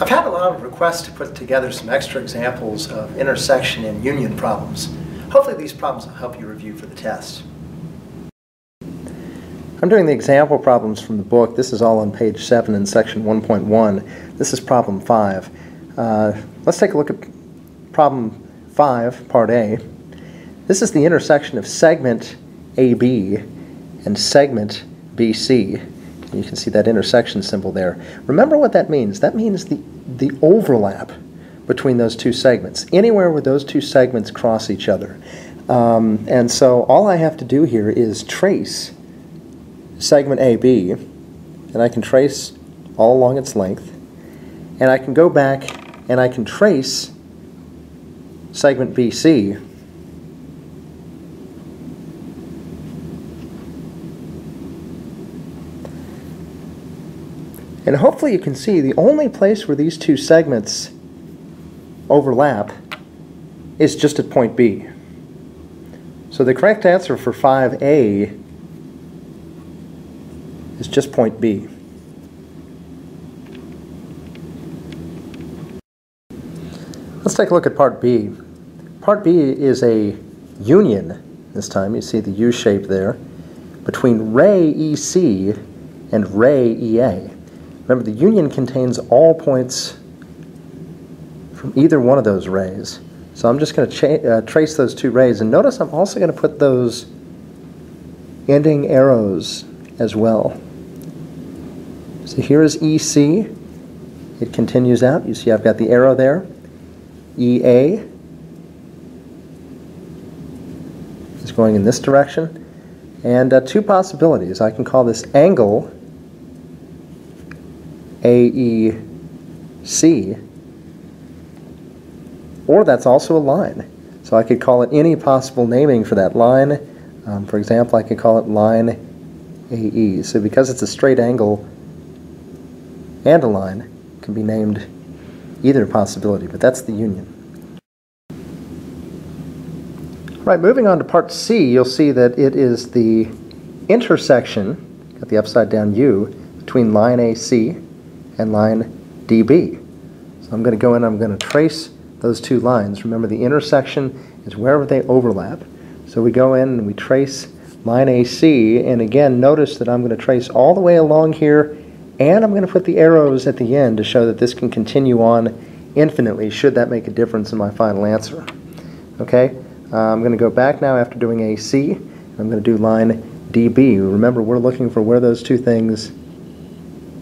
I've had a lot of requests to put together some extra examples of intersection and union problems. Hopefully these problems will help you review for the test. I'm doing the example problems from the book. This is all on page 7 in section 1.1. This is problem 5. Uh, let's take a look at problem 5, part A. This is the intersection of segment AB and segment BC. You can see that intersection symbol there. Remember what that means. That means the, the overlap between those two segments, anywhere where those two segments cross each other. Um, and so all I have to do here is trace segment AB, and I can trace all along its length, and I can go back and I can trace segment BC And hopefully you can see the only place where these two segments overlap is just at point B. So the correct answer for 5A is just point B. Let's take a look at part B. Part B is a union, this time you see the U shape there, between ray EC and ray EA. Remember, the union contains all points from either one of those rays. So I'm just going to uh, trace those two rays. And notice I'm also going to put those ending arrows as well. So here is EC. It continues out. You see I've got the arrow there. EA is going in this direction. And uh, two possibilities. I can call this angle AEC, or that's also a line. So I could call it any possible naming for that line. Um, for example, I could call it line AE. So because it's a straight angle and a line, it can be named either possibility, but that's the union. Right, moving on to part C, you'll see that it is the intersection, got the upside down U, between line AC and line DB. So I'm going to go in I'm going to trace those two lines. Remember the intersection is wherever they overlap. So we go in and we trace line AC and again notice that I'm going to trace all the way along here and I'm going to put the arrows at the end to show that this can continue on infinitely should that make a difference in my final answer. Okay, uh, I'm going to go back now after doing AC. I'm going to do line DB. Remember we're looking for where those two things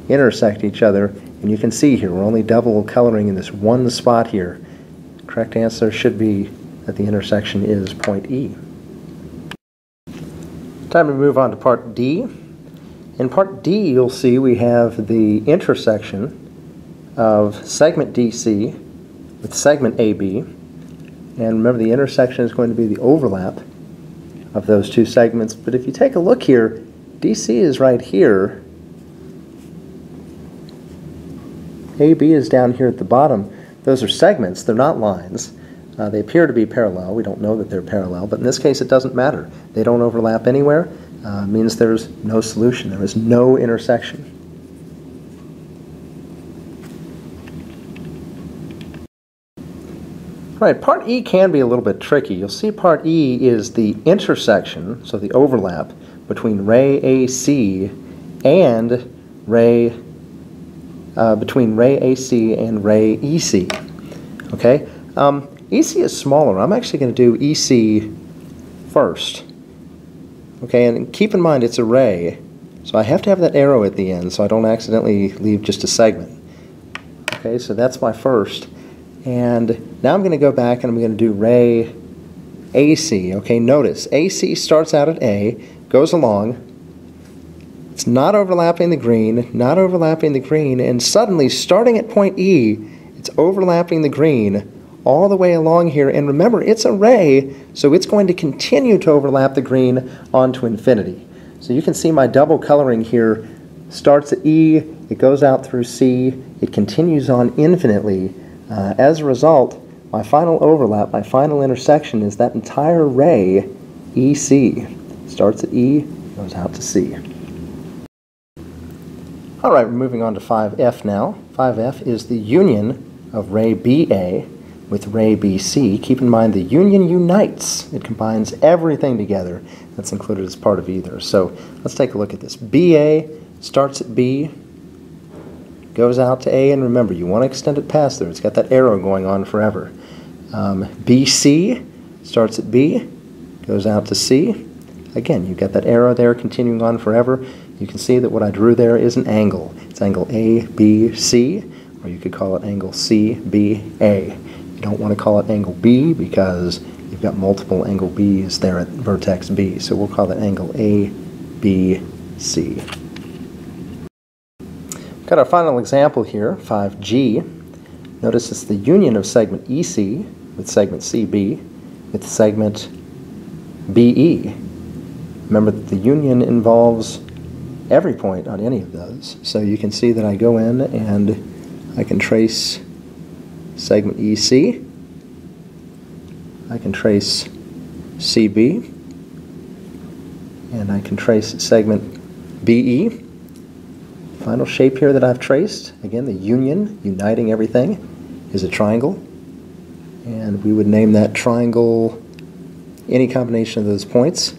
intersect each other. And you can see here, we're only double coloring in this one spot here. Correct answer should be that the intersection is point E. Time to move on to part D. In part D, you'll see we have the intersection of segment DC with segment AB. And remember, the intersection is going to be the overlap of those two segments. But if you take a look here, DC is right here, AB is down here at the bottom. Those are segments, they're not lines. Uh, they appear to be parallel. We don't know that they're parallel, but in this case it doesn't matter. They don't overlap anywhere. Uh, means there's no solution. There is no intersection. Right, part E can be a little bit tricky. You'll see part E is the intersection, so the overlap, between ray AC and ray uh, between ray AC and ray EC. Okay, um, EC is smaller. I'm actually going to do EC first. Okay, and keep in mind it's a ray, so I have to have that arrow at the end so I don't accidentally leave just a segment. Okay, so that's my first. And now I'm going to go back and I'm going to do ray AC. Okay, notice AC starts out at A, goes along, it's not overlapping the green, not overlapping the green, and suddenly, starting at point E, it's overlapping the green all the way along here. And remember, it's a ray, so it's going to continue to overlap the green onto infinity. So you can see my double coloring here starts at E, it goes out through C, it continues on infinitely. Uh, as a result, my final overlap, my final intersection is that entire ray EC. Starts at E, goes out to C. All right, we're moving on to 5F now. 5F is the union of ray BA with ray BC. Keep in mind the union unites. It combines everything together that's included as part of either. So let's take a look at this. BA starts at B, goes out to A, and remember, you want to extend it past there. It's got that arrow going on forever. Um, BC starts at B, goes out to C. Again, you've got that arrow there continuing on forever. You can see that what I drew there is an angle. It's angle ABC, or you could call it angle CBA. You don't want to call it angle B because you've got multiple angle B's there at vertex B. So we'll call that angle ABC. Got our final example here, 5G. Notice it's the union of segment EC with segment CB with segment BE. Remember that the union involves every point on any of those. So you can see that I go in and I can trace segment EC. I can trace CB. And I can trace segment BE. Final shape here that I've traced, again, the union uniting everything, is a triangle. And we would name that triangle any combination of those points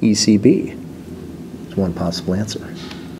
ECB one possible answer.